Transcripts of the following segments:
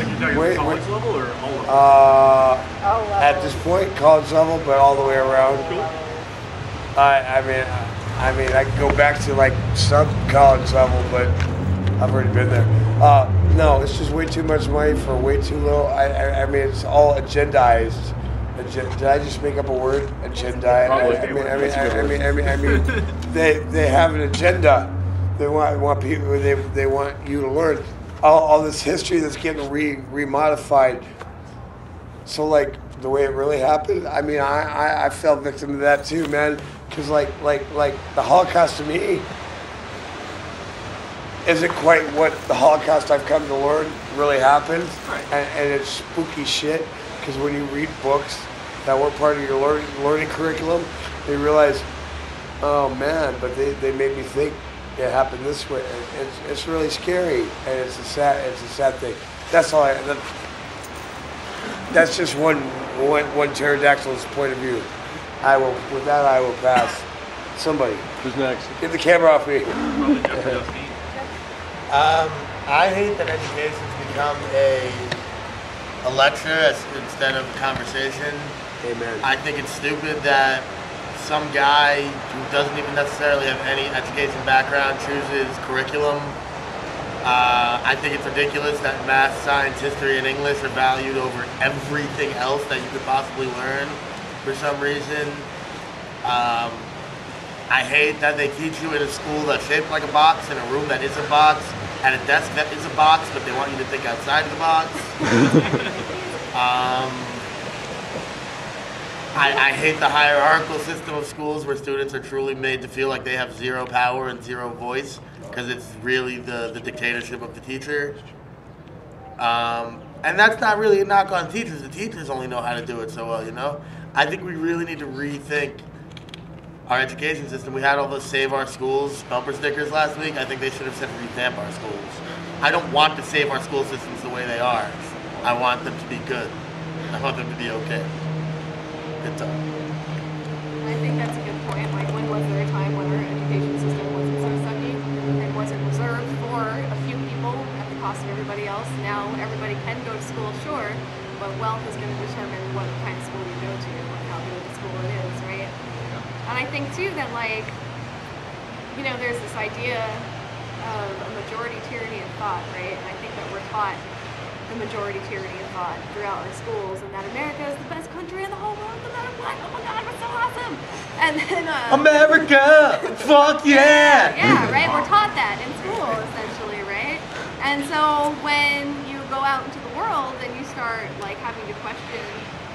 Like you're talking Wait, college wait. level or all of it? Uh, All at this point, college level, but all the way around. Cool. I, I mean, I mean, I can go back to like some college level, but I've already been there. Uh, no, it's just way too much money for way too little. I, I, I mean, it's all agendized. Agen- Did I just make up a word? Agenda. Probably. I, I mean, I mean, I, I mean, I mean, I mean, they they have an agenda. They want want people. They they want you to learn all, all this history that's getting re remodified. So like the way it really happened, I mean, I, I, I fell victim to that too, man. Because like like like the Holocaust to me isn't quite what the Holocaust I've come to learn really happened, Right. and, and it's spooky shit. Because when you read books that weren't part of your learning learning curriculum, you realize, oh man, but they, they made me think it happened this way. It's, it's really scary, and it's a sad it's a sad thing. That's all I. That, that's just one one one pterodactyl's point of view. I will with that I will pass. Somebody Who's next? get the camera off me. Probably Jeffrey Dusty. Um, I hate that education's become a a lecture as- instead of a conversation. Amen. I think it's stupid that some guy who doesn't even necessarily have any education background chooses curriculum. Uh, I think it's ridiculous that math, science, history, and English are valued over everything else that you could possibly learn for some reason. Um, I hate that they teach you in a school that's shaped like a box, in a room that is a box, at a desk that is a box, but they want you to think outside of the box. um, I, I hate the hierarchical system of schools where students are truly made to feel like they have zero power and zero voice because it's really the, the dictatorship of the teacher. Um, and that's not really a knock on teachers. The teachers only know how to do it so well, you know? I think we really need to rethink our education system. We had all those save our schools bumper stickers last week. I think they should have said revamp our schools. I don't want to save our school systems the way they are. I want them to be good. I want them to be okay. Good talk. I think that's a good point. Like, when was there a time when our education system wasn't so sucky and wasn't reserved for a few people at the cost of everybody else? Now everybody can go to school, sure, but wealth is going to determine what kind of school you go to and how good a school it is, right? And I think too that like, you know, there's this idea of a majority tyranny of thought, right? And I think that we're taught the majority tyranny of thought throughout our schools, and that America is the best country in the whole world, no matter what. Oh my God, we're so awesome! And then, uh, America! Fuck yeah! yeah, right. We're taught that in school, essentially, right? And so when you go out into the world and you start like having to question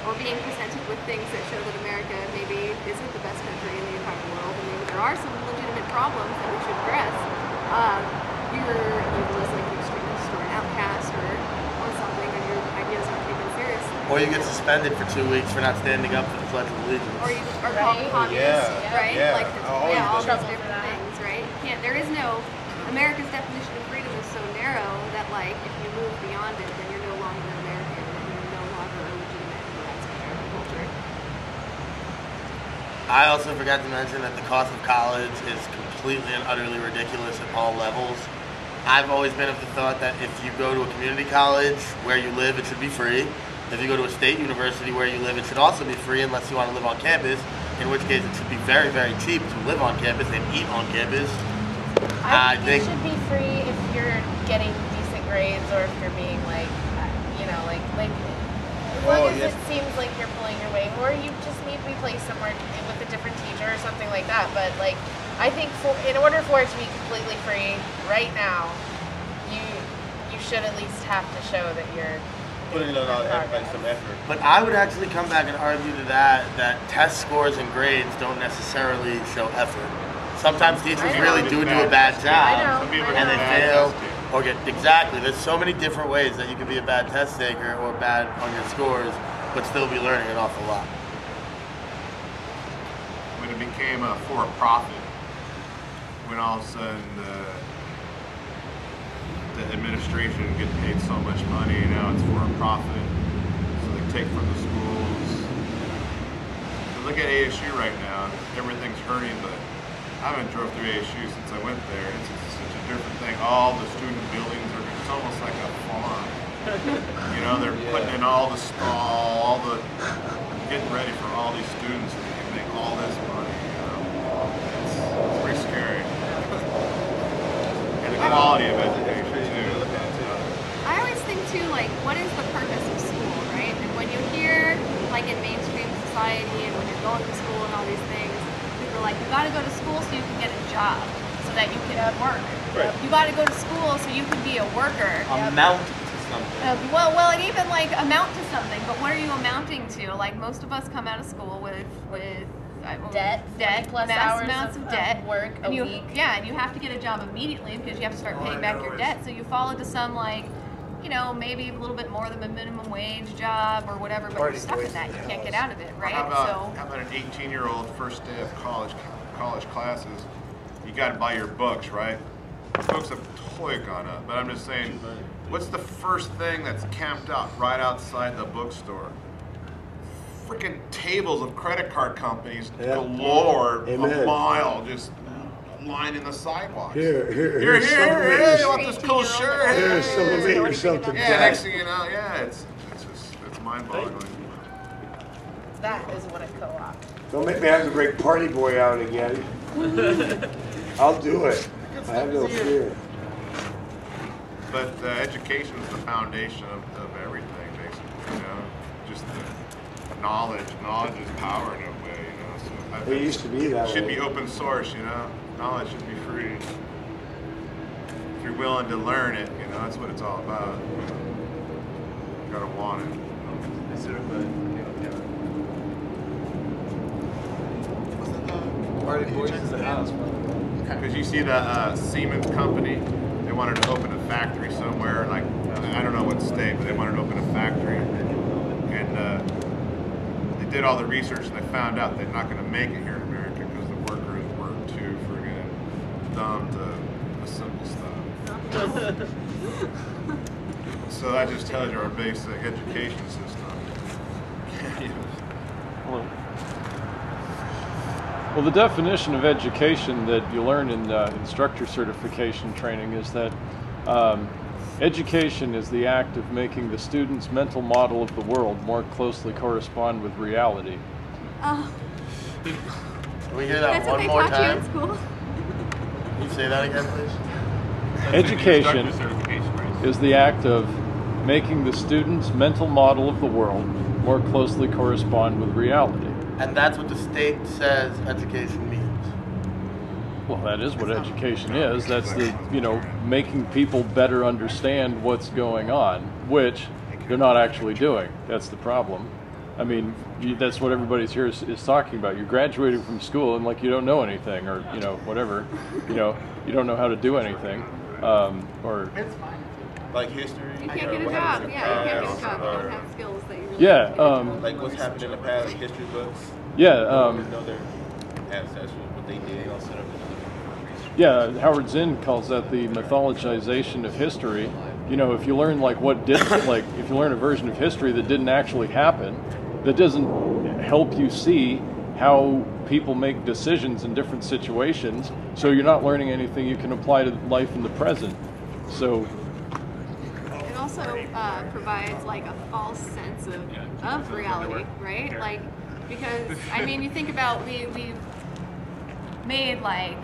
or being presented with things that show that America maybe isn't the best country in the entire world, and maybe there are some legitimate problems that we should address, um, you're labeled as like an extremist or an outcast or or something, and your ideas aren't taken seriously. Or you get suspended for two weeks for not standing up for the Pledge of Allegiance. or you are called Right. communist, Yeah, right? yeah. Like I always yeah, all did those that. different things, right? You can't. There is no. America's definition of freedom is so narrow that like if you move beyond it, then you're no longer American and you're no longer a legitimate advanced American culture. I also forgot to mention that the cost of college is completely and utterly ridiculous at all levels. I've always been of the thought that if you go to a community college where you live, it should be free. If you go to a state university where you live, it should also be free unless you want to live on campus, in which case it should be very, very cheap to live on campus and eat on campus. I I, think- it should be free if you're getting decent grades or if you're being like, uh, you know, like like as long Well, as yes. it seems like you're pulling your weight, or you just need to be placed somewhere with a different teacher or something like that. But like, I think for in order for it to be completely free right now, you you should at least have to show that you're Putting in a lot of effort, progress. some effort. But I would actually come back and argue to that that test scores and grades don't necessarily show effort. Sometimes teachers really do do a bad job. I know, Some people I and they fail or get exactly. There's so many different ways that you can be a bad test taker or bad on your scores, but still be learning an awful lot. when it became a for profit, when all of a sudden the, the administration get paid so much money, now it's for a profit. So they take from the schools. But look at ASU right now. Everything's hurting, but I haven't drove through ASU since I went there. It's such a different thing. All the student buildings are, it's almost like a farm. You know, they're putting in all the stall, all the getting ready for all these students so they can make all this money. You know, it's, it's pretty scary. and the quality of it. Always think too, like, what is the purpose of school, right? And when you hear, like, in mainstream society and when you're going to school and all these things, people are like, you gotta go to school so you can get a job, so that you can work. Right. You gotta go to school so you can be a worker. Amount to something. Uh, well, well, and even like amount to something. But what are you amounting to? Like most of us come out of school with with I- Debt, debt, plus mass hours amounts of- of, of debt, work a and you, week. Yeah, and you have to get a job immediately because you have to start All I paying back your debt. So you fall into some like, you know, maybe a little bit more than a minimum wage job or whatever, but you're stuck in that. You can't get out of it, right? How about, so how about an 18 year old first day of college college classes? You got to buy your books, right? Books have totally gone up, but I'm just saying, what's the first thing that's camped out right outside the bookstore? Freaking tables of credit card companies Yeah. galore, a mile, just lining the sidewalks. Here, here, here, here's here, here, of hey, it. you want this cool shirt? Here's some of it yourself to Yeah, next thing you know, yeah, it's it's just it's mind-boggling. That is what a co-op. Don't make me have to break Party Boy out again. I'll do it. I have no fear. But uh, education is the foundation of, of everything, basically. You know, just the knowledge. Knowledge is power in a way. You know, so I It used to be that it should way. be open source. You know, knowledge should be free. If you're willing to learn it, you know, that's what it's all about. You gotta want it. Party boys in the house. Because you see the uh, Siemens company, they wanted to open a factory somewhere, like I don't know what state, but they wanted to open a factory, and uh, they did all the research and they found out they're not going to make it here in America because the workers were too friggin' dumb to assemble stuff. so that just tells you our basic education system. Well, well, the definition of education that you learn in uh, instructor certification training is that um, education is the act of making the student's mental model of the world more closely correspond with reality. oh, Can we hear that that's what one they more taught you in time? School. Can you say that again, please? Education is the act of making the student's mental model of the world more closely correspond with reality. And that's what the state says education means. Well, that is what education is. That's the, you know, making people better understand what's going on, which they're not actually doing. That's the problem. I mean, you, that's what everybody's here is, is talking about. You're graduating from school and like you don't know anything, or you know, whatever. You know, you don't know how to do anything, um, or Like history. You can't get a what job. happened in the Yeah, you can't get a past, job. You don't have skills that you really Yeah, um. Like what's happened in the past, history books. yeah. They Um, don't know their ancestors, what they did. They set up. Yeah, Howard Zinn calls that the mythologization of history. You know, if you learn like what did like if you learn a version of history that didn't actually happen, that doesn't help you see how people make decisions in different situations. So you're not learning anything you can apply to life in the present. So It also uh, provides like a false sense of, of reality, right? Like, because I mean, you think about we we've made like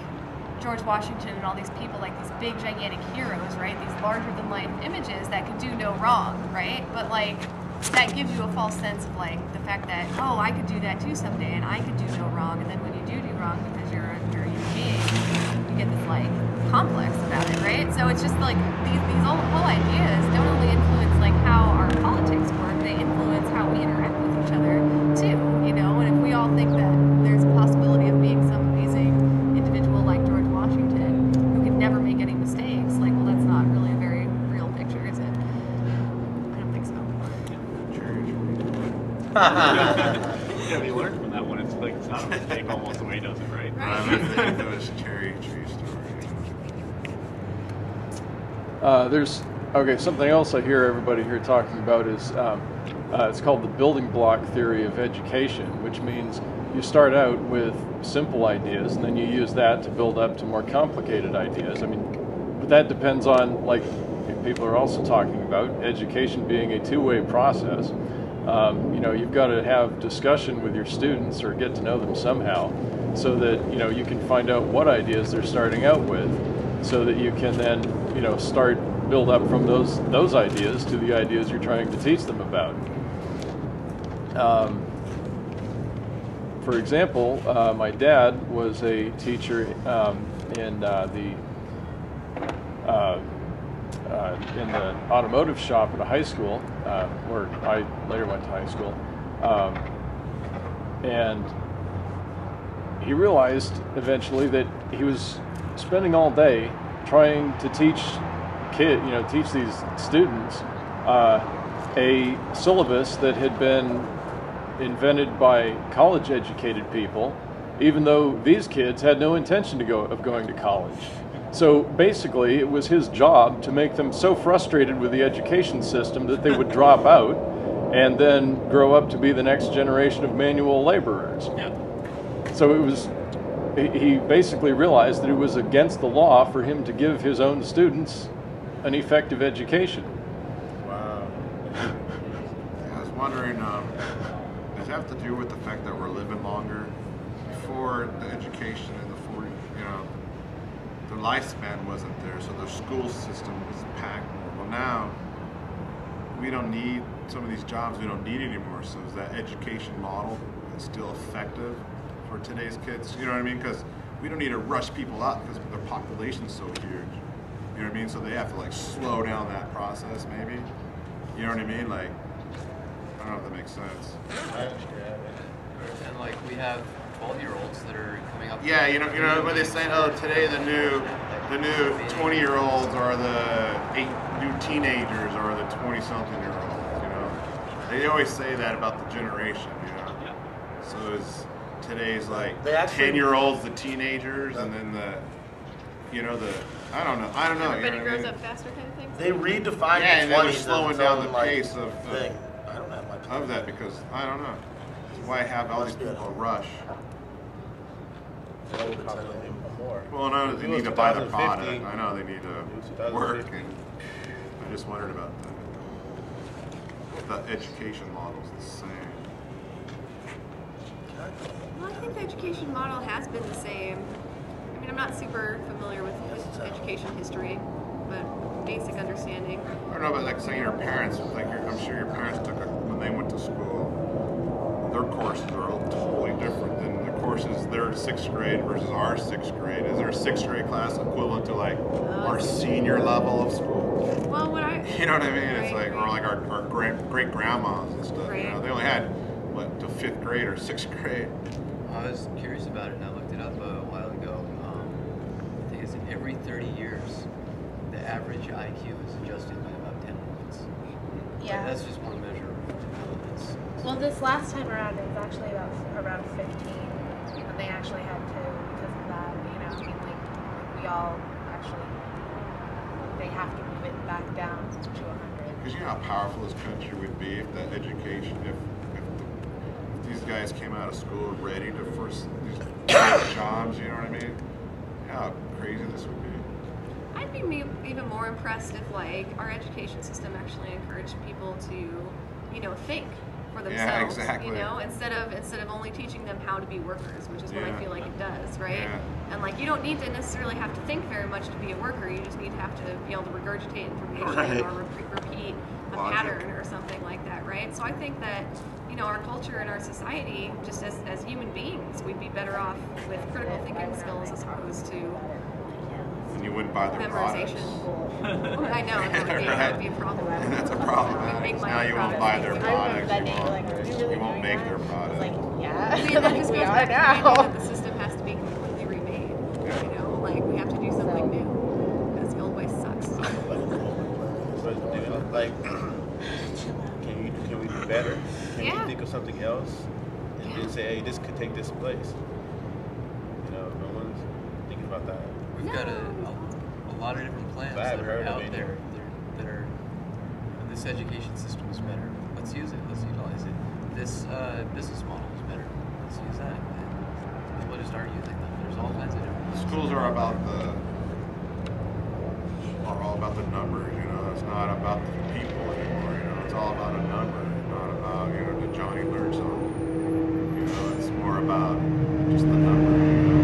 George Washington and all these people like these big gigantic heroes, right? These larger than life images that could do no wrong, right? But like that gives you a false sense of like the fact that oh, I could do that too someday, and I could do no wrong. And then when you do do wrong because you're a, you're a human being, you get this like complex about it, right? So it's just like these these whole, whole ideas don't only influence like how our politics work, they influence how we interact with each other too, you know. And if we all think that there's a possibility of being some amazing individual like George Washington who could never make any mistakes, like well, that's not really a very real picture, is it? I don't think so. Yeah, we learned from that one. It's like it's not a mistake almost the way he does it, right? I mean, those cherry tree story. Uh, there's okay. Something else I hear everybody here talking about is um, uh, it's called the building block theory of education, which means you start out with simple ideas and then you use that to build up to more complicated ideas. I mean, but that depends on like people are also talking about education being a two-way process. Um, you know, you've got to have discussion with your students or get to know them somehow, so that you know you can find out what ideas they're starting out with, so that you can then you know start build up from those those ideas to the ideas you're trying to teach them about. Um, for example, uh, my dad was a teacher um, in uh, the uh, uh, in the automotive shop at a high school, uh, where I later went to high school, um, and he realized eventually that he was spending all day trying to teach kid, you know, teach these students uh, a syllabus that had been invented by college educated people, even though these kids had no intention to go of going to college. So basically, it was his job to make them so frustrated with the education system that they would drop out and then grow up to be the next generation of manual laborers. So it was, he- he basically realized that it was against the law for him to give his own students an effective education. Wow. I was wondering, um, does it have to do with the fact that we're living longer? Before the education in the 40, you know, the lifespan wasn't there, so the school system was packed. Well, now we don't need some of these jobs. We don't need anymore. So is that education model still effective for today's kids? You know what I mean? Because we don't need to rush people out because their population's so huge. You know what I mean? So they have to like slow down that process, maybe. You know what I mean? Like, I don't know if that makes sense. And like we have 12 year olds that are coming up. Yeah, you know, you know when they say, oh, today the new, the new 20 year olds are the eight new teenagers or the 20 something year olds. You know, they always say that about the generation. You know, so is today's like 10 year olds the teenagers and then the, you know, the I don't know, I don't know. you Everybody know what I grows mean? up faster kind of thing. They redefine Yeah, and the they were 20s as slowing down the like, pace of- of- thing. I don't have my of that because I don't know. That's why I have all these people rush. Well, no, they need to buy the product. I know they need to work, 2050. and I just wondered about that. If the education model's the same. Well, I think the education model has been the same. I mean, I'm not super familiar with education history, but basic understanding. I don't know about like saying your parents. Like your, I'm sure your parents took a, when they went to school. Their courses are all totally different than the courses their sixth grade versus our sixth grade. Is their sixth grade class equivalent to like our senior level of school? Well, what I You know what I mean? It's Right, like, or like our, our great great grandmas and stuff. You know, they only had what to fifth grade or sixth grade. I was curious about it and I looked it up a while ago. Um, I think it's in every 30 years, the average IQ is adjusted by about 10 points. Like, Yeah. that's just one measure of intelligence. Well, this last time around, it was actually about around 15, and they actually had to because of that. You know, I mean, like we all actually they have to move it back down to 100. Because you know how powerful this country would be if that education, if, if, the, if these guys came out of school ready to first these jobs, you know what I mean? How crazy this would be. I'd be even more impressed if like our education system actually encouraged people to, you know, think for Yeah, themselves. exactly. You know, instead of instead of only teaching them how to be workers, which is what I feel like it does, right? Yeah. And like you don't need to necessarily have to think very much to be a worker. You just need to have to be able to regurgitate information Right. or re- repeat a Logic. pattern or something like that, right? So I think that you know our culture and our society, just as as human beings, we'd be better off with critical thinking skills as opposed to And you wouldn't buy their products. memorization. I know that would be, that would be a problem. That's a problem. Now my you won't buy their I products. You won't, are we really you won't make their I was product. like, yeah. I mean, that just we goes back to the that the system has to be completely remade. You know, like we have to do something new because the old way sucks. But you like, can you can we do better? Can Yeah. we think of something else and then say, hey, this could take this place? You know, no one's thinking about that. We've got a, a, a lot of different plans that are out there that, that are, and this education system is better. Let's use it. Let's utilize it. This uh, business model is better. Let's use that. And people just aren't using them. There's all kinds of different. Schools are about the are all about the numbers. You know, it's not about the people anymore. You know, it's all about a number, not about you know the Johnny learn something. You know, it's more about just the number. You know?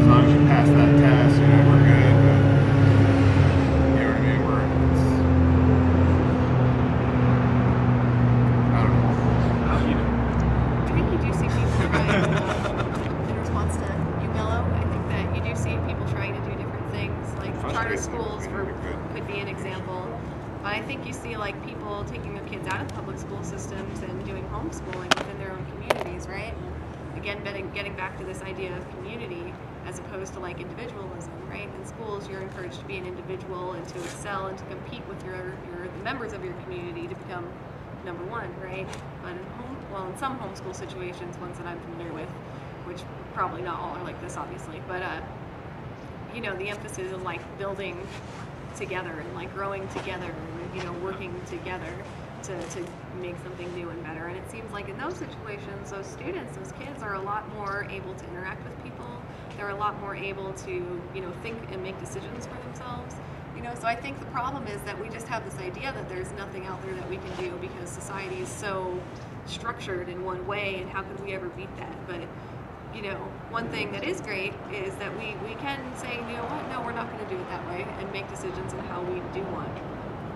As long as you pass that test, you know, we're good. But, you know what I mean? We're it's, I don't know. You know, I think you do see people trying, uh, in response to you, Mello, I think that you do see people trying to do different things. Like charter Frustrating, schools yeah, were, they're good. could be an example. But I think you see like people taking their kids out of public school systems and doing homeschooling within their own communities, right? Again, getting, getting back to this idea of community as opposed to like individualism, right? In schools, you're encouraged to be an individual and to excel and to compete with your, your the members of your community to become number one, right? But in home, well, in some homeschool situations, ones that I'm familiar with, which probably not all are like this, obviously, but uh, you know, the emphasis on like building together and like growing together and you know working together to, to make something new and better. And it seems like in those situations, those students, those kids are a lot more able to interact with people. They're a lot more able to you know think and make decisions for themselves. You know, so I think the problem is that we just have this idea that there's nothing out there that we can do because society is so structured in one way, and how could we ever beat that? But you know, one thing that is great is that we, we can say, you know what, no, we're not going to do it that way, and make decisions on how we do want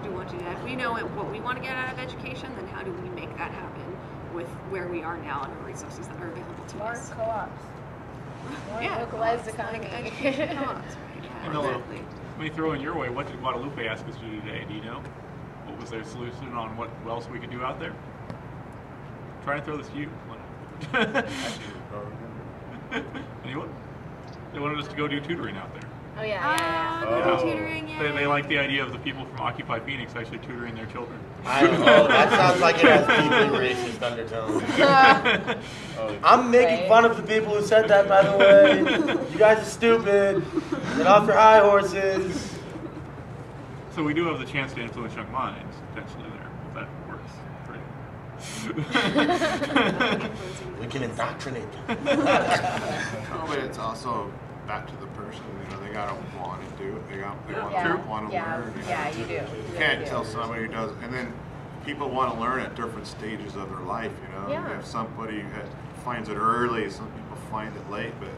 do want to do that. We know what we want to get out of education, then how do we make that happen with where we are now and the resources that are available to us? co-ops. More Yeah, localized co-ops, like economy. education co-ops. Yeah, And Mello, exactly. let me throw in your way. What did Guadalupe ask us to do today? Do you know? What was their solution on what else we could do out there? Trying to throw this to you. Anyone? They wanted us to go do tutoring out there. Oh yeah, yeah, Ah, yeah. the Oh. tutoring, They, they like the idea of the people from Occupy Phoenix actually tutoring their children. I don't know. That sounds like it has deeply racist undertones. Oh, I'm making Right. fun of the people who said that, by the way. You guys are stupid. Get off your high horses. So we do have the chance to influence young minds potentially there, if that works. We can indoctrinate them. No, but it's also back to the person. You know, they gotta want to do it. They got they oh, want Yeah. to want to Yeah. learn. you. Yeah, you do. You You can't do. tell somebody who does. And then people want to learn at different stages of their life. You know, Yeah. if somebody finds it early, some people find it late. But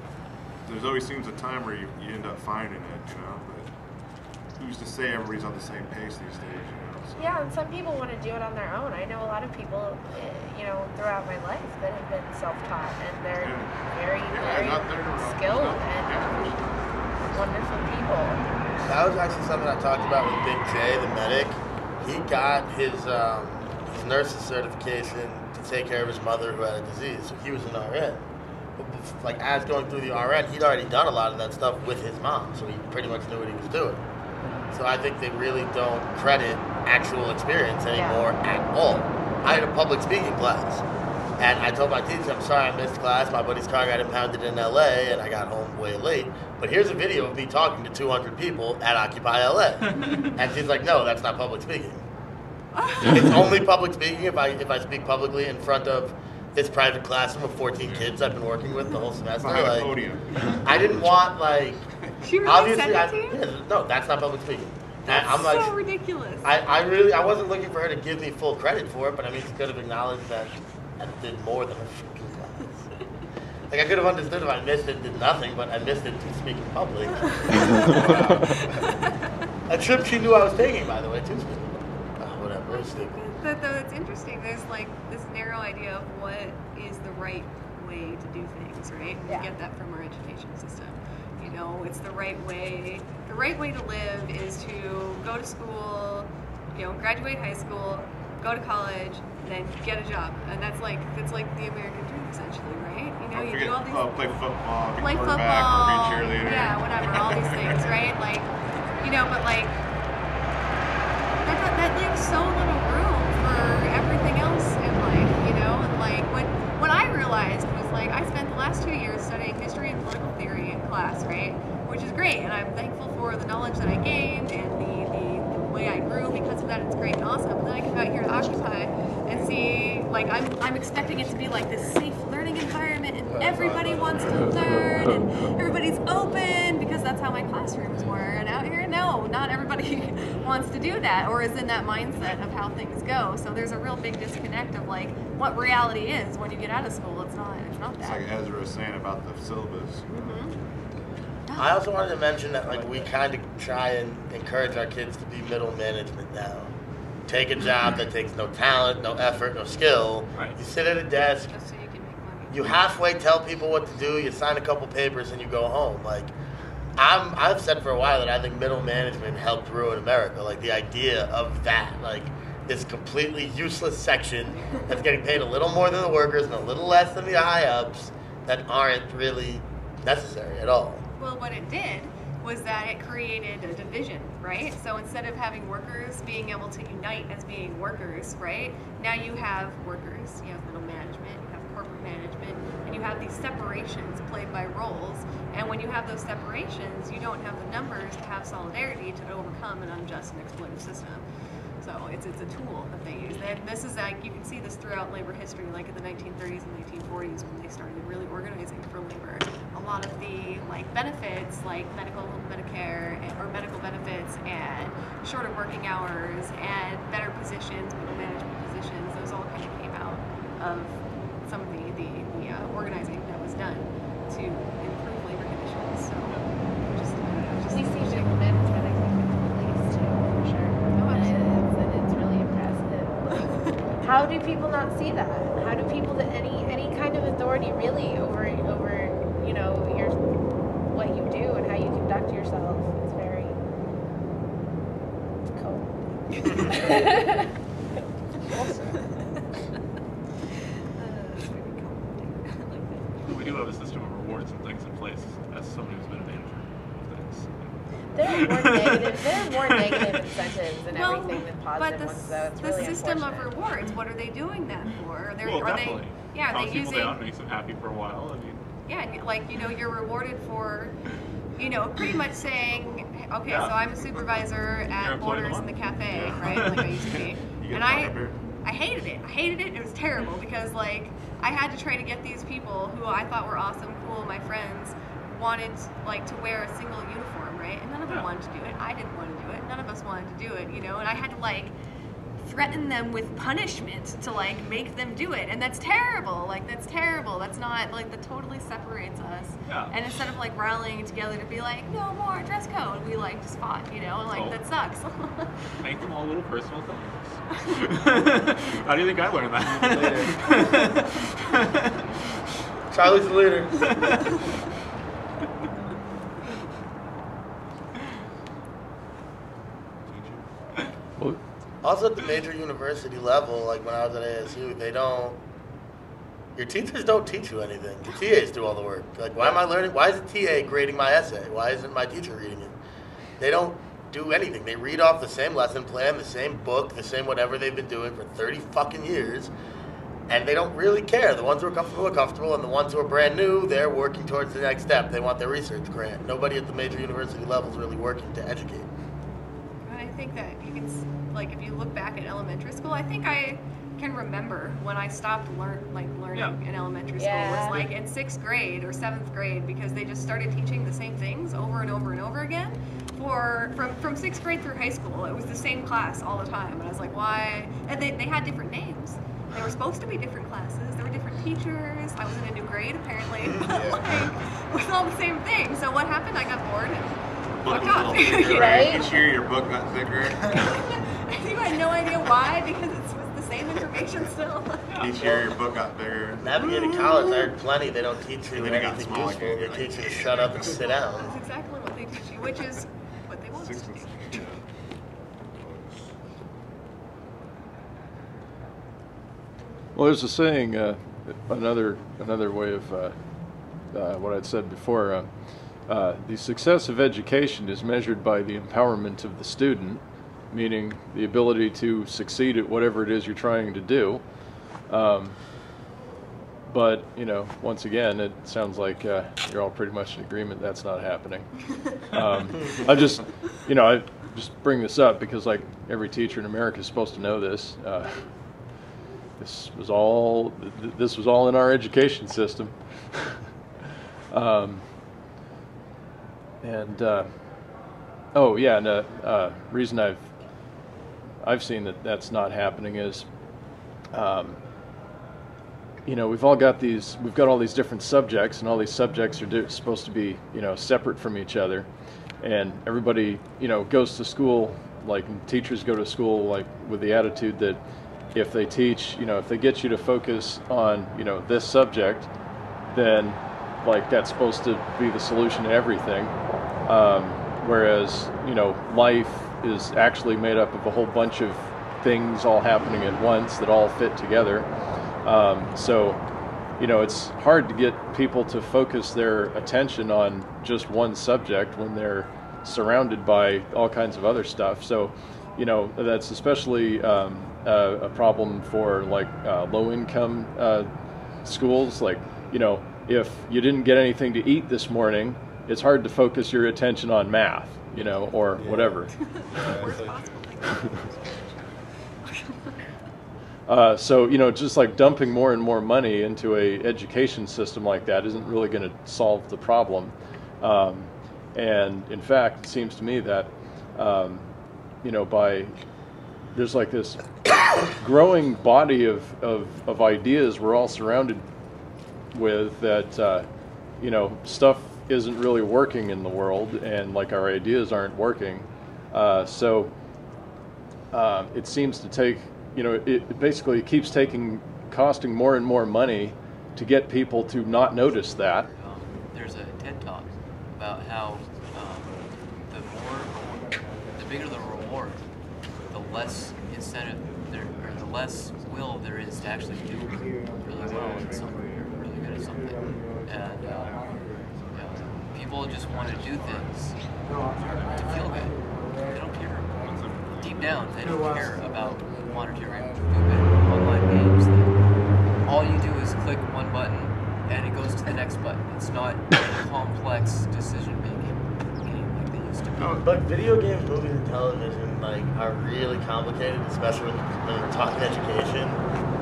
there's always seems a time where you, you end up finding it. You know, but who's to say everybody's on the same pace these days? You know. So. Yeah, and some people want to do it on their own. I know a lot of people, eh, you know, throughout my life that have been self-taught, and they're Yeah. very, Yeah, very not there, no, skilled no, and yeah. wonderful people. That was actually something I talked about with Big J, the medic. He got his um, his nurse's certification to take care of his mother who had a disease. So he was an RN. But like as going through the RN, he'd already done a lot of that stuff with his mom, so he pretty much knew what he was doing. So I think they really don't credit actual experience anymore at all. I had a public speaking class. And I told my teacher, I'm sorry I missed class. My buddy's car got impounded in LA and I got home way late. But here's a video of me talking to 200 people at Occupy LA. and she's like, no, that's not public speaking. it's only public speaking if I if I speak publicly in front of this private classroom of 14 kids I've been working with the whole semester. Behind Like, podium. I didn't want like She really obviously said I, that to you? yeah, no, that's not public speaking. That's I'm like so ridiculous. I, I really I wasn't looking for her to give me full credit for it, but I mean she could have acknowledged that I did more than a freaking class. Like I could have understood if I missed it, did nothing, but I missed it to speak in public. a trip she knew I was taking, by the way, too. Oh, whatever, it's stupid. That, though, it's interesting. There's like this narrow idea of what is the right way to do things, right? We Yeah. get that from our education system. You know, it's the right way. The right way to live is to go to school, you know, graduate high school, go to college, and then get a job. And that's like it's like the American dream, essentially, right? You know, Don't you forget, do all these uh, play football, play football, or be yeah, whatever, all these things, right? Like, you know, but like, that, that, that leaves so little room for everything else in life, you know? And like, what, what I realized was like, I spent the last two years studying history and political theory in class, right? Which is great, and I'm thankful for the knowledge that I gained and the, the, the way I grew because of that. It's great and awesome. And then I come out here to Occupy and see, like, I'm, I'm expecting it to be like this safe learning environment and everybody wants to learn and everybody's open because that's how my classrooms were. And no, not everybody wants to do that or is in that mindset of how things go. So there's a real big disconnect of like what reality is when you get out of school. It's not. It's not It's that. like Ezra was saying about the syllabus. Mm-hmm. I also wanted to mention that like we kind of try and encourage our kids to be middle management now. Take a job that takes no talent, no effort, no skill. Right. You sit at a desk, Just so you can make money. you halfway tell people what to do, you sign a couple papers, and you go home. Like, I'm, I've said for a while that I think middle management helped ruin America. Like, the idea of that, like, this completely useless section that's getting paid a little more than the workers and a little less than the high ups that aren't really necessary at all. Well, what it did was that it created a division, right? So instead of having workers being able to unite as being workers, right? Now you have workers, you have middle management, you have corporate management, you have these separations played by roles. And when you have those separations, you don't have the numbers to have solidarity to overcome an unjust and exploitative system. So it's, it's a tool that they use. And this is like, you can see this throughout labor history, like in the 1930s and 1940s when they started really organizing for labor. A lot of the like benefits, like medical Medicare and- or medical benefits and shorter working hours and better positions, middle management positions, those all kind of came out of some of the, the, the uh, organizing that was done to improve labor conditions. So just, uh, just We see middle management, I think, with the police too, for sure. Oh, And it's, and it's really impressive. Like, how do people not see that? How do people that any any kind of authority really over over you know your what you do and how you conduct yourself? It's very cool. We do have a system of rewards and things in place as somebody who's been a manager of things. There are more negative. There are more negative incentives and Well, everything than but the, ones, though. It's the really system of rewards, what are they doing that for? Are they, well, are definitely. they, yeah, are Calms they people using, down, makes them happy for a while. I mean, yeah, like, you know, you're rewarded for, you know, pretty much saying, okay, Yeah. so I'm a supervisor at employed Borders in the cafe, Yeah. right, like I used to be. And a I, pocket. I hated it. I hated it. It was terrible because like I had to try to get these people who I thought were awesome, cool, my friends, wanted like to wear a single uniform, right? And none of them Yeah. wanted to do it. I didn't want to do it. None of us wanted to do it, you know. And I had to like threaten them with punishment to like make them do it, and that's terrible. Like that's terrible. That's not like that totally separates us. Yeah. And instead of like rallying together to be like, no more dress code, we like just fought, you know, and like Oh. that sucks. make them all little personal things. How do you think I learned that? Charlie's the leader. Also at the major university level, like when I was at ASU, they don't. Your teachers don't teach you anything. Your TAs do all the work. Like, why am I learning? Why is the TA grading my essay? Why isn't my teacher reading it? They don't do anything. They read off the same lesson plan, the same book, the same whatever they've been doing for 30 fucking years. And they don't really care. The ones who are comfortable are comfortable, and the ones who are brand new, they're working towards the next step. They want their research grant. Nobody at the major university level is really working to educate. I think that you can, like, if you look back at elementary school, I think I can remember when I stopped learn, like, learning Yeah. in elementary school Yeah. was like in sixth grade or seventh grade because they just started teaching the same things over and over and over again. For from from sixth grade through high school, it was the same class all the time, and I was like, why? And they, they had different names. They were supposed to be different classes. There were different teachers. I was in a new grade apparently, but like it was all the same thing. So what happened? I got bored and Book fucked was off. thicker, Right? Each year your book got thicker. you had no idea why because it's the same information still. Each year your book got bigger. Navigating college, I heard plenty. They don't teach you And then it got anything smaller useful. again. They You're teach you to shut up and sit down. That's exactly what they teach you, which is what they want to was, yeah. Well, there's a saying, uh, another another way of uh, uh, what I'd said before. Uh, uh, the success of education is measured by the empowerment of the student, meaning the ability to succeed at whatever it is you're trying to do. Um, but you know, once again, it sounds like uh, you're all pretty much in agreement that's not happening. Um, I just, you know, I just bring this up because like every teacher in America is supposed to know this. Uh, this was all th- th- this was all in our education system. um, and uh, Oh yeah, and the uh, reason I've I've seen that that's not happening is, um, you know, we've all got these, we've got all these different subjects, and all these subjects are di- supposed to be, you know, separate from each other, and everybody, you know, goes to school like teachers go to school like with the attitude that if they teach, you know, if they get you to focus on, you know, this subject, then like that's supposed to be the solution to everything. Um, whereas, you know, life is actually made up of a whole bunch of things all happening at once that all fit together. Um, so, you know, it's hard to get people to focus their attention on just one subject when they're surrounded by all kinds of other stuff. So, you know, that's especially um, a problem for like uh, low income uh, schools. Like, you know, if you didn't get anything to eat this morning, it's hard to focus your attention on math, you know, or Yeah. whatever. So- Uh, so you know, just like dumping more and more money into a education system like that isn't really going to solve the problem. Um, and in fact, it seems to me that um, you know by there's like this growing body of, of, of ideas we're all surrounded with that uh, you know stuff isn't really working in the world and like our ideas aren't working. Uh, so uh, it seems to take, you know, it, it basically keeps taking, costing more and more money to get people to not notice that. Um, there's a TED talk about how um, the more, the bigger the reward, the less incentive there, or the less will there is to actually do really well at something, or really good at something. And uh, people just want to do things to feel good. They don't care. Deep down, they don't care about monetary movement, online games. All you do is click one button and it goes to the next button. It's not complex decision making like they used to be. Oh, but video games, movies, and television like are really complicated, especially when, we're talking education,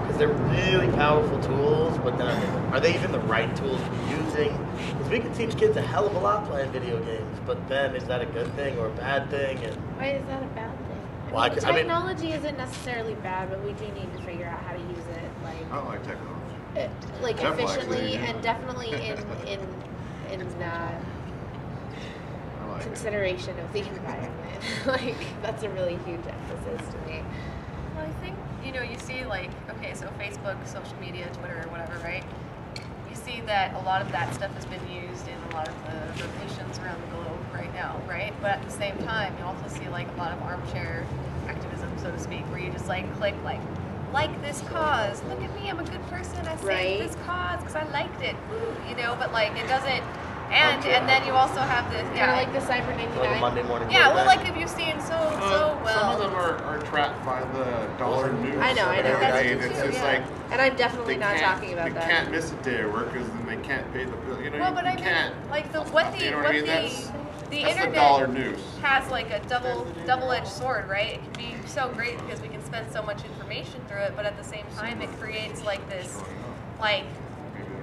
because they're really powerful tools. But then, are they even the right tools to be using? Because we can teach kids a hell of a lot playing video games, but then is that a good thing or a bad thing? And Why is that a bad thing? Well, I I mean, could- I mean- technology isn't necessarily bad, but we do need to figure out how to use it, like, I don't like technology. uh, like Definitely, efficiently yeah. and definitely in in in uh, I like it. consideration of the environment. like that's a really huge emphasis to me. Well, I think you know you see like okay, so Facebook, social media, Twitter, or whatever, right? See that a lot of that stuff has been used in a lot of the, the nations around the globe right now, right? But at the same time, you also see like a lot of armchair activism, so to speak, where you just like click like like this cause. Look at me, I'm a good person. I saved Right. this cause because I liked it. Woo, you know, but like it doesn't. And and then you also have this Yeah, yeah like the Cyber like Monday morning. yeah well like if you've seen so Uh, so well Some of them are, are trapped by the dollar news. I know, I know. and That's everything. true It's too, just yeah. like and I'm definitely not talking about they that. can't miss a day of work because then they can't pay the bill. You know, Well, you, but you I can't. like the what the You know what what I mean? the That's- the that's the internet dollar news. has like a double double edged sword, right? It can be so great because we can spend so much information through it, but at the same time, it creates like this, like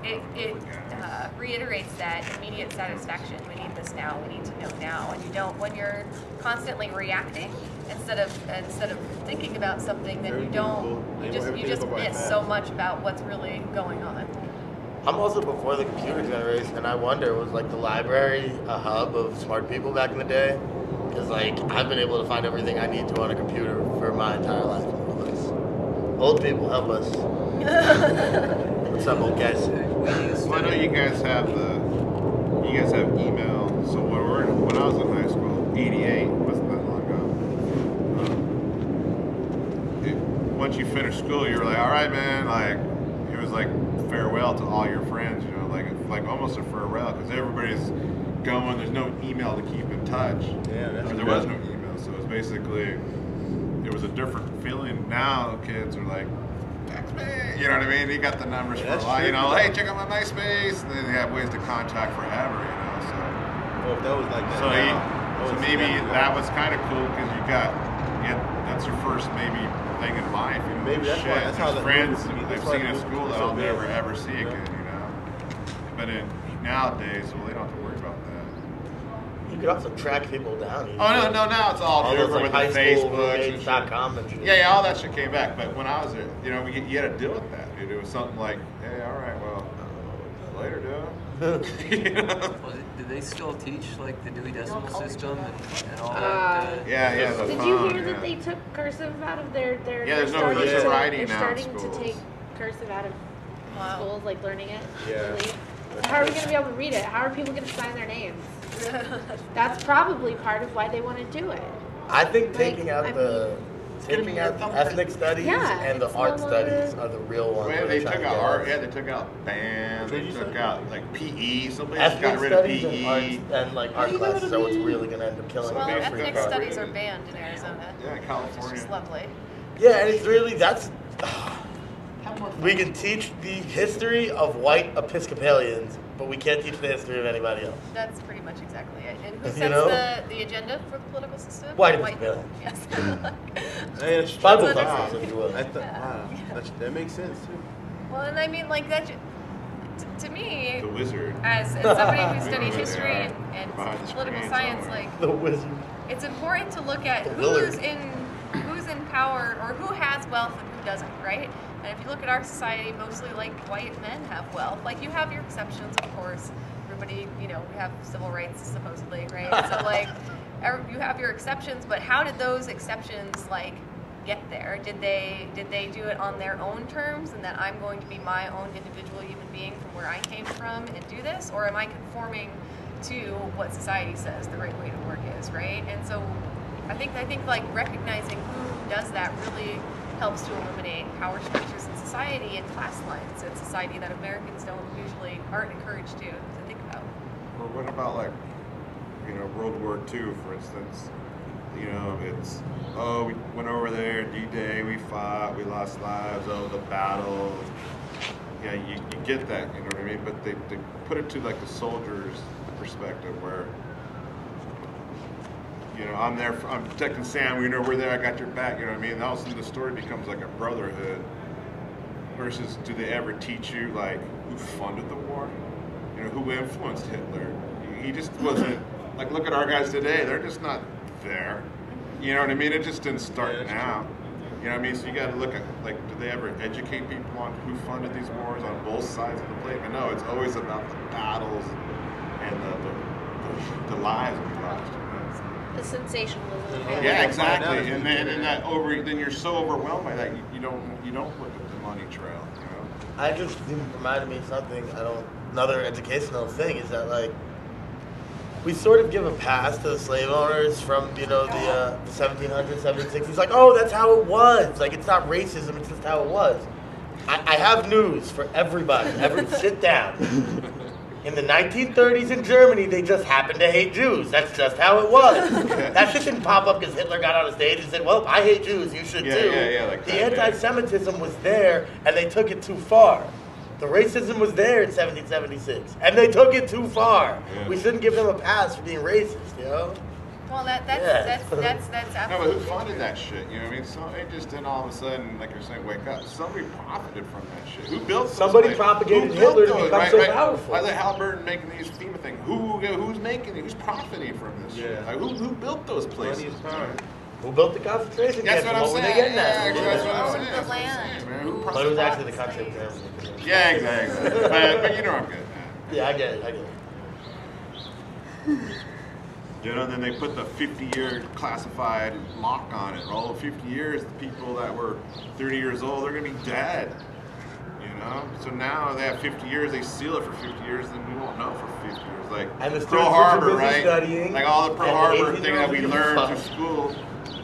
it it uh, reiterates that immediate satisfaction. We need this now. We need to know now. And you don't when you're constantly reacting instead of instead of thinking about something, then you don't. You just you just miss so much about what's really going on. I'm also before the computer generation, and I wonder was like the library a hub of smart people back in the day? Because like I've been able to find everything I need to on a computer for my entire life. Old people help us. What's up, old guys? Well, I know you guys have the, you guys have email. So when, we were, when I was in high school, '88 wasn't that long ago. Um, it, once you finish school, you're like, all right, man. Like it was like farewell to all your friends. You know, like like almost a farewell because everybody's going. There's no email to keep in touch. Yeah, that's or there true. was no email, so it was basically it was a different feeling. Now kids are like. You know what I mean? He got the numbers Yeah, for a that's lot. true. You know, hey, check out my MySpace. And then they have ways to contact forever, you know. So, Well, that was like that so, you, so maybe that was kind of cool because you got, yeah, that's your first maybe thing in life. You know, Maybe that's shit, why- that's how there's the friends they've seen at school that I'll never ever see again, you know. But in nowadays, well, they don't have to worry about that. You could also track people down. Oh no, no, now it's all, All different like, with the Facebook and dot com shit. Yeah, yeah, all that shit came back. But when I was there, you know, we, you had to deal with that. Dude. It was something like, hey, all right, well, later, dude. you know? Well, did- did they still teach like the Dewey Decimal System and, and all Uh, that? Yeah, yeah. The Did phone, you hear yeah. that they took cursive out of their their? Yeah, there's they're no starting cursive to- writing They're now in starting to schools. take cursive out of Wow. schools, like learning it. Yeah. Really. How are we gonna be able to read it? How are people gonna sign their names? That's probably part of why they want to do it. I think Like, taking out I the gonna taking out the ethnic studies Yeah, and the art no studies are the real ones. Well, that they took out art. Yeah, they took out band. They took out like PE. Somebody just ethnic got rid of studies and art PE. and like art classes So it's really gonna end up killing Well, Be a ethnic studies are banned in Arizona. Yeah, Which is California. just lovely. Yeah, and it's really that's. We can teach the history of white Episcopalians, but we can't teach the history of anybody else. That's pretty much exactly it. And who You sets know? the, the agenda for the political system? White Episcopalians. Yes. Mm. Hey, that's Bible That's what thumpers, they're if you will. I thought, wow, that's, that makes sense too. well, and I mean, like that. ju- t- To me, The wizard. as, as somebody who studied history and, and political science, somewhere. like The wizard. it's important to look at The who's Willard. in who's in power or who has wealth and who doesn't, right? And if you look at our society, mostly like white men have wealth. Like you have your exceptions, of course. Everybody, you know, we have civil rights supposedly, right? so like, ev- you have your exceptions, but how did those exceptions like get there? Did they did they do it on their own terms, and that I'm going to be my own individual human being from where I came from and do this, or am I conforming to what society says the right way to work is, right? And so I think I think like recognizing who does that really helps to eliminate power structures in society and class lines in society that Americans don't usually aren't encouraged to, to think about. Well, what about like, you know, World War II, for instance? You know, it's oh, we went over there, D-Day, we fought, we lost lives, oh, the battle. Yeah, you, you get that, you know what I mean? But they, they put it to like the soldier's perspective, where you know, I'm there, for, I'm protecting Sam. You know, we're there. I got your back. You know what I mean? And all of a sudden, the story becomes like a brotherhood. Versus, do they ever teach you like who funded the war? You know, who influenced Hitler? He just wasn't like. Look at our guys today. They're just not there. You know what I mean? It just didn't start Yeah, that's now. You know what I mean? So you got to look at like, do they ever educate people on who funded these wars on both sides of the plate? But no, it's always about the battles and the the, the, the lives we lost. You know? The sensationalism. Yeah, Yeah, exactly. And then and that over then you're so overwhelmed by that you, you don't you don't look at the money trail. You know. I just reminded me of something. I don't. Another educational thing is that like we sort of give a pass to the slave owners from you know the, uh, the 1700s, 1760s. Like, oh, that's how it was. Like, it's not racism. It's just how it was. I, I have news for everybody. Every sit down. In the 1930s in Germany, they just happened to hate Jews. That's just how it was. that shit didn't pop up because Hitler got on a stage and said, "Well, I hate Jews. You should Yeah, too." yeah, yeah, like the anti-Semitism was there, and they took it too far. The racism was there in 1776, and they took it too far. Yeah. We shouldn't give them a pass for being racist, you know? Well, that that's Yeah. that's that's that's No, but who funded that shit? You know what I mean? So it just didn't all of a sudden, like you're saying, wake up. Somebody profited from that shit. Who built Somebody things? propagated Who built Hitler to those, become right, so right? powerful. Like the Halliburton making these FEMA things. Who who's making it? Who's profiting from this shit? Yeah. Like who, who built those places? Money is power. Who built the concentration That's camps? what I'm what were saying. they getting Yeah, at? actually, that's what I'm saying. the That's what land. saying, man. Who Who- But it was actually the concentration camps. Yeah, exactly. but, but you know I'm good. Yeah, I get it. I get it. You know, then they put the 50-year classified lock on it. All 50 years, the people that were 30 years old, they're going to be dead. You know, so now they have 50 years. They seal it for 50 years, then we won't know for 50 years. Like And the Pearl students are too Harbor, right? studying, like all the Pearl Harbor thing that we learned are through school.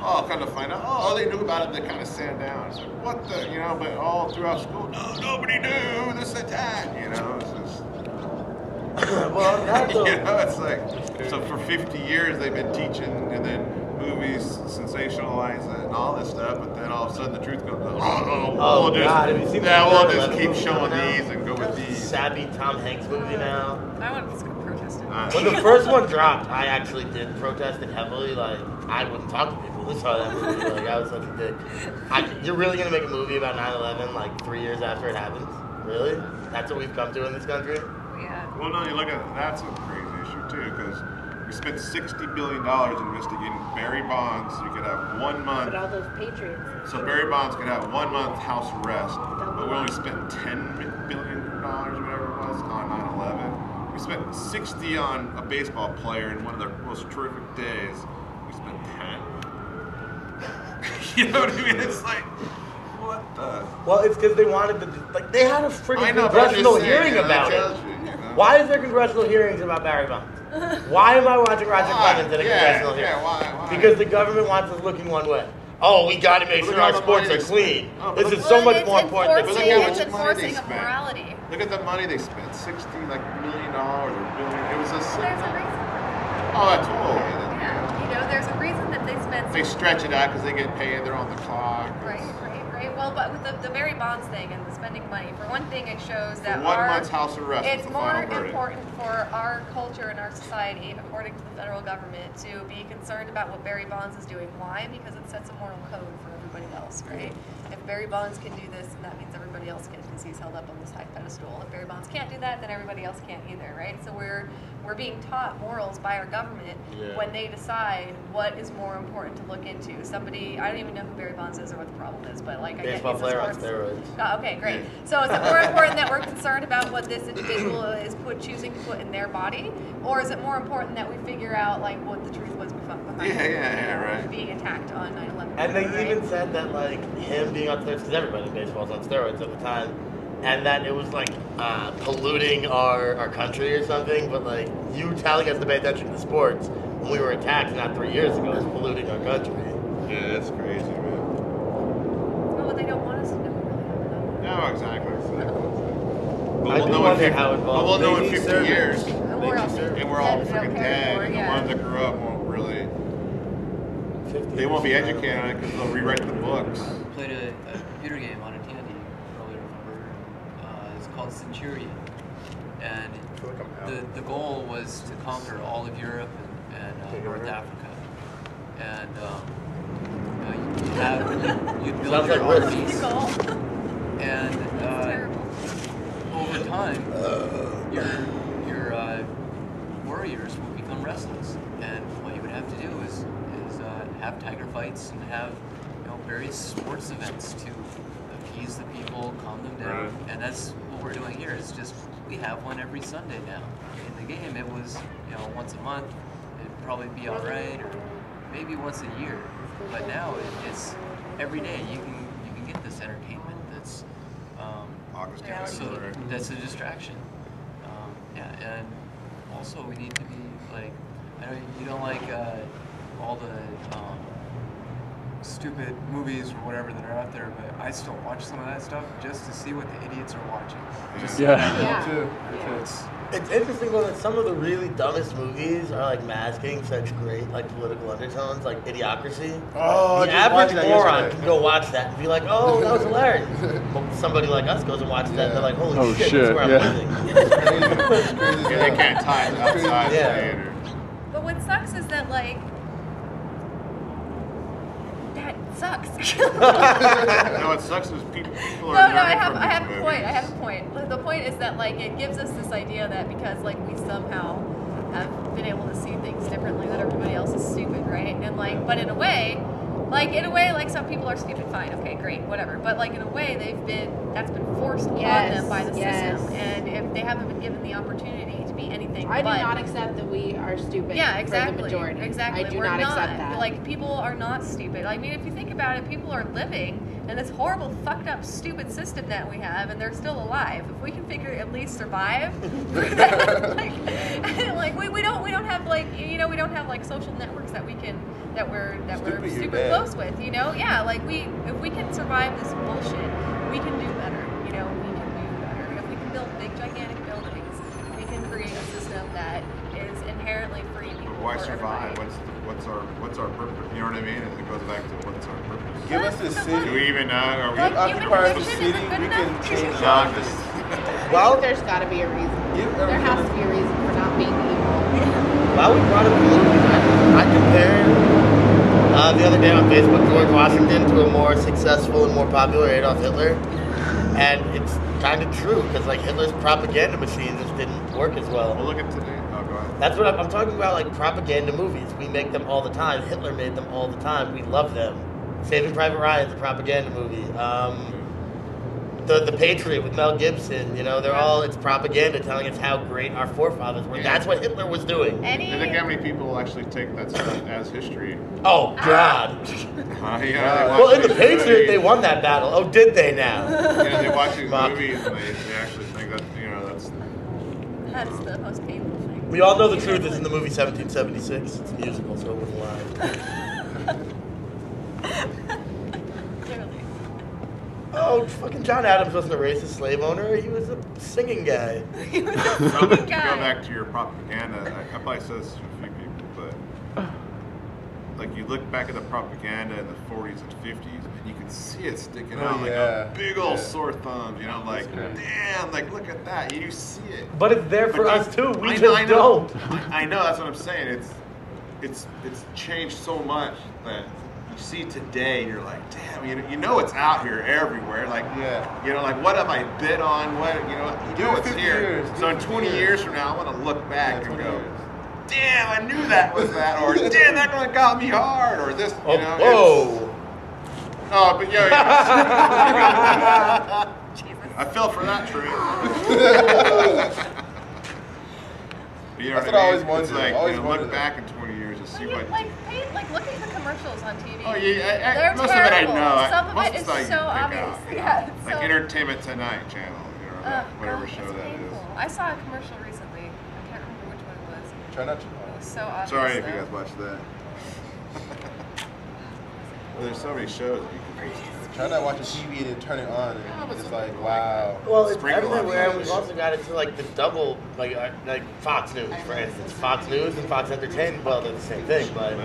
Oh, kind of find out. Oh, they knew about it. They kind of sat down. It's like, what the, you know? But all throughout school, no, nobody knew this attack. You know, it's just. well, that's you a, know, it's like so for 50 years they've been teaching, and then movies sensationalize it and all this stuff, but then all of a sudden the truth comes out. Oh, no, Oh, we'll just, God, have you seen yeah, we'll just keep showing coming out? these and go with these. sappy Tom Hanks movie now. I want to go protest it. Uh, When the first one dropped, I actually did protest it heavily. Like, I wouldn't talk to people who saw that movie. Like, I was such a dick. I, you're really gonna make a movie about 9/11 like three years after it happens? Really? That's what we've come to in this country? Yeah. well, no, you look at that's a too, because We spent sixty billion dollars investigating Barry Bonds. So you could have one month. But all those Patriots. So Barry Bonds could have one month house arrest, but we only spent ten billion dollars, whatever it was, on 9/11. We spent sixty on a baseball player in one of their most terrific days. We spent ten. you know what I mean? It's like, what the? Well, it's because they wanted to, like, they had a I freaking know, but congressional saying, hearing about it. you, you know? Why is there congressional hearings about Barry Bonds? Why am I watching Roger Clemens in a Yeah, congressional hearing? yeah, why- why? Because the government wants us looking one way. Oh, we got to make Look sure at our all the money sports are they clean. spent. Oh, but this look- is so Well, much it's more important than But look enforcing- how it's much money they enforcing of spent. morality. Look at the money they spent. Sixty like million dollars or billion. It was a. There's a reason. Oh, totally. Yeah, you know, there's a reason that they spend. They stretch it out because they get paid. They're on the clock. Right, right, right. Well, but with the, the Barry Bonds thing and the spending money, for one thing, it shows that one our, month's house arrest It's more important for our culture and our society, according to the federal government, to be concerned about what Barry Bonds is doing. Why? Because it sets a moral code for everybody else, right? If Barry Bonds can do this, then that means everybody else can because he's held up on this high pedestal. If Barry Bonds can't do that, then everybody else can't either, right? So we're we're being taught morals by our government Yeah. when they decide what is more important to look into. Somebody, I don't even know who Barry Bonds is or what the problem is, but like I get Baseball he's a player on steroids. Oh, okay, great. So is it more important that we're concerned about what this individual is put choosing to put in their body, or is it more important that we figure out like what the truth was behind behind Yeah, yeah, yeah, right. being attacked on 9/11? And they right? even said that like him being on steroids, because everybody in baseball was on steroids at the time, and that it was like uh, polluting our, our country or something. But like you telling us to pay attention to sports when we were attacked not three years ago is polluting our country. Yeah, that's crazy, man. Well, what they don't want us to know, we really have to know. No, exactly. exactly. But I we'll do know wonder in 50, how but we'll know in 50 service. years, And we're all and we're all dead, freaking dead, anymore, and yeah. the ones that grew up won't really. 50 They won't be years educated on it because they'll rewrite the books. played a, a computer game on a Tandy earlier, remember? Uh, called Centurion. And like the, the goal was to conquer all of Europe and, and uh, North. Africa. And um, uh, you'd, have, you'd build Sounds your like armies. And uh, over time, your your uh, warriors will become restless, and what you would have to do is is uh, have tiger fights and have you know various sports events to appease the people, calm them down, Right. and that's what we're doing here. Is just we have one every Sunday now. In the game, it was you know once a month. It'd probably be all right, or maybe once a year. But now it, it's every day. You can you can get this entertainment that's um, August Yeah, so that's a distraction. Um, yeah, and also we need to be like, I know you don't like uh, all the um, stupid movies or whatever that are out there, but I still watch some of that stuff just to see what the idiots are watching. Just Yeah. Yeah. too. Yeah. It's, It's interesting though that some of the really dumbest movies are like masking such great like political undertones, like Idiocracy. Oh, the average moron yesterday. can go watch that and be like, "Oh, that was hilarious." but somebody like us goes and watches that, and they're like, "Holy Oh, shit, shit, that's where I'm yeah. living." Yeah, they can't tie it outside Yeah. the theater. But what sucks is that like that sucks. no, it sucks is people, people No, are no, I have, I these have a point. I have a point. The point is that like it gives us this idea that because like we somehow have been able to see things differently, that everybody else is stupid, right? And like, but in a way, like in a way, like some people are stupid. Fine, okay, great, whatever. But like in a way, they've been that's been forced Yes, on them by the yes. system, and if they haven't been given the opportunity to be anything, I do not accept that we are stupid. yeah, For exactly. the majority. Exactly. I do We're not, accept that. Like people are not stupid. I mean, if you think about it, people are living in this horrible, fucked up, stupid system that we have, and they're still alive. If we can figure at least survive, like, like we, we don't we don't have like you know we don't have like social networks that we can that we're that we're Stupid, you're super close with. You know, yeah. Like we if we can survive this bullshit, we can do better. You know, we can do better. If we can build big, gigantic buildings, we can create a system that is inherently free. and But equal why for survive? everybody. What's the, what's our what's our purpose? You know what I mean? It goes back to what's our purpose. Give us the Do city. we even know? Are we? Like, Occupy human the city. We can enough. change No, I'm lives. just. I Well- there's got to be a reason. There has to be a reason for not being evil. While we brought up the movies, I, I compared uh, the other day on Facebook George Washington to a more successful and more popular Adolf Hitler, and it's kind of true because like Hitler's propaganda machine just didn't work as Well, well. look at today. Go ahead. That's what I'm, I'm talking about. Like propaganda movies, we make them all the time. Hitler made them all the time. We love them. Saving Private Ryan's a propaganda movie. Um, the the Patriot with Mel Gibson. You know, they're all it's propaganda telling us how great our forefathers were. That's what Hitler was doing. Any I think how many people actually take that stuff as history. Oh God. Uh, you know, they watch Well, in the Patriot, movies, they won that battle. Oh, did they now? You know, they watch these movies and they, they actually think that you know that's That's the most painful thing. We all know the truth is in the movie 1776. It's a musical, so it wouldn't lie. Clearly. Oh, fucking John Adams wasn't a racist slave owner. He was a singing guy. He was a Go singing back, guy. go back to your propaganda. I, I probably said this to a few people, but like you look back at the propaganda in the 40s and 50s, see it sticking Oh, out like yeah. a big old Yeah. sore thumb. You know, like damn, like look at that. You see it. But it's there for But us too. We I just know, I know. don't. I, know. That's what I'm saying. It's it's it's changed so much that you see today, you're like, damn. You know, you know it's out here everywhere. Like Yeah. you know, like what have I bid on? What you know? You know it it's here. years, So in 20 years years. from now, I want to look back Yeah, and go, years. damn, I knew that was that, or damn, that one got me hard, or this. You Oh, know, whoa. It's- Oh, but yeah. yeah. I fell for that trick. You know That's what what I I always mean? wondered. It's like, Always you know, look that. back in 20 years and see Well, what. you, like, like, look at the commercials on TV. Oh yeah, I, I, They're most of it I terrible. know. I- Some of it is stuff so obvious. out, you know? Yeah, like so- Entertainment Tonight channel, you know, Uh, whatever God, show it's that is. painful. I saw a commercial recently. I can't remember which one it was. Try not to. It was so obvious. Sorry if you guys watched that. Well, there's so many shows that you can just. Try not watching TV and then turn it on and it's like, wow. Well, it's Sprinkle everywhere. top and of We've also got into like the double, like uh, like Fox News, for instance. Fox News and Fox Entertainment. Well, they're the same thing, but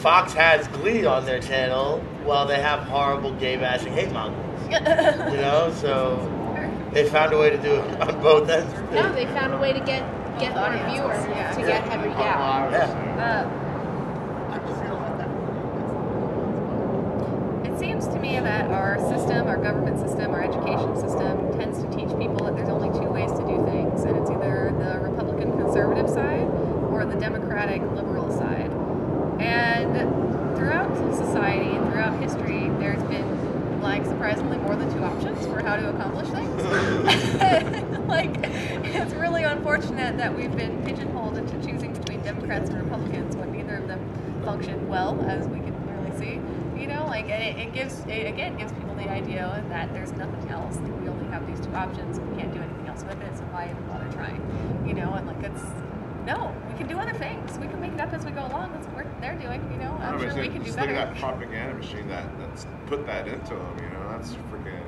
Fox has Glee on their channel, while they have horrible gay bashing hate mongers. You know, so they found a way to do it on both ends. No, they found a way to get get more Audiences, viewers yeah. to get every yeah. Yeah. Uh, It seems to me that our system, our government system, our education system tends to teach people that there's only two ways to do things, and it's either the Republican conservative side or the Democratic liberal side. And throughout society and throughout history, there's been, like, surprisingly more than two options for how to accomplish things. like, it's really unfortunate that we've been pigeonholed into choosing between Democrats and Republicans when neither of them function well, as we can. You know, like, it, it gives, it again gives people the idea that there's nothing else. Like, we only have these two options. We can't do anything else with it, so why even bother trying? You know, and like, it's, no, we can do other things. We can make it up as we go along. That's what they're doing, you know. I'm I sure we can do just look better. at that propaganda machine that that's put that into them. You know, that's freaking.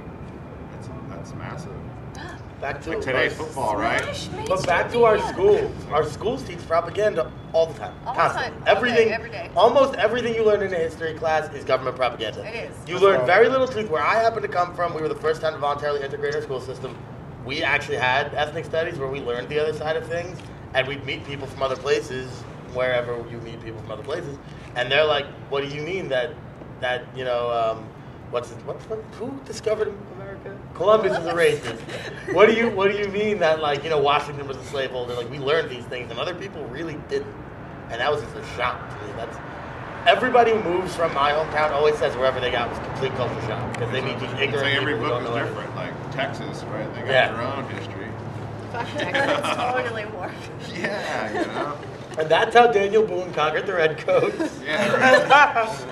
That's that's massive. Back to Like today's our- football, right? But back to our school. media. Our schools teach propaganda all the time. All the time. All day, Everything, every day. almost everything you learn in a history class is government propaganda. It is. You learn very little truth. Where I happen to come from, we were the first time to voluntarily integrate our school system. We actually had ethnic studies where we learned the other side of things, and we'd meet people from other places, wherever you meet people from other places, and they're like, "What do you mean that that you know?" Um, What's it, what's what, who discovered America? Columbus is a racist. What do you what do you mean that like you know Washington was a slaveholder? Like we learned these things and other people really didn't, and that was just a shock to me. That's everybody who moves from my hometown always says wherever they got was complete culture shock because they meet these It's ignorant like every people who book is different. Like Texas, right? They got Yeah. their own history. Fuck It's totally warped. Yeah, you know. And that's how Daniel Boone conquered the redcoats. Yeah, right.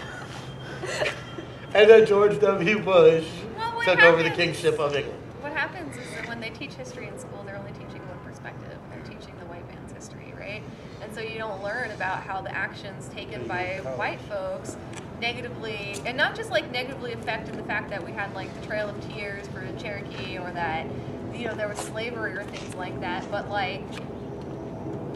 and then George W. Bush Well, what took over the kingship of England. What happens is that when they teach history in school, they're only teaching one perspective. They're teaching the white man's history, right? And so you don't learn about how the actions taken by white folks negatively, and not just like negatively affected the fact that we had like the Trail of Tears for the Cherokee or that, you know, there was slavery or things like that, but like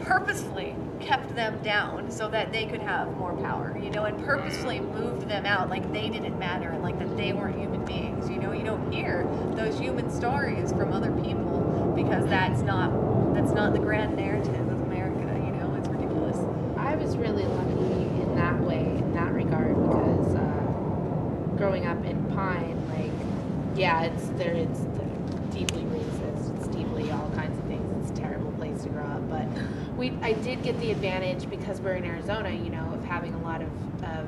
purposefully kept them down so that they could have more power, you know, and purposefully moved them out like they didn't matter and like that they weren't human beings, you know. You don't hear those human stories from other people because that's not that's not the grand narrative of America, you know. It's ridiculous. I was really lucky in that way, in that regard, because uh, growing up in Pine, like, yeah, it's there. It's deeply racist. It's deeply all kinds of things. It's a terrible place to grow up. But we, I did get the advantage because we're in Arizona, you know, of having a lot of, of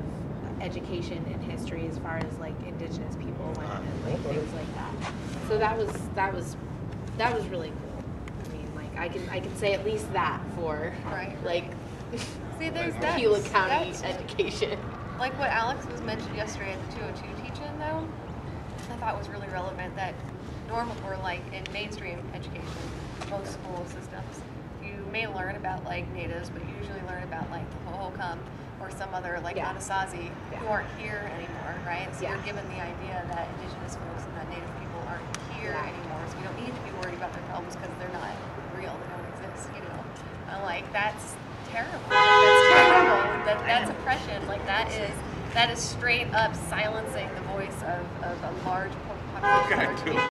education and history as far as like indigenous people went and like things like that. So that was that was that was really cool. I mean, like I can I can say at least that for Right. like See, there's Gila that's- County that's- education. like what Alex was mentioned yesterday at the 202 teaching though, I thought was really relevant that normal or like in mainstream education, most school systems, you may learn about like natives, but you usually learn about like the Hohokam or some other like Yeah. Anasazi who aren't here anymore, right? So Yeah. we're given the idea that indigenous folks and that native people aren't here Yeah. anymore, so we don't need to be worried about their problems because they're not real, they don't exist, you know. I'm like, that's terrible. That's terrible. That, that's oppression. Like that is that is straight up silencing the voice of, of a large population. Okay, large too. people.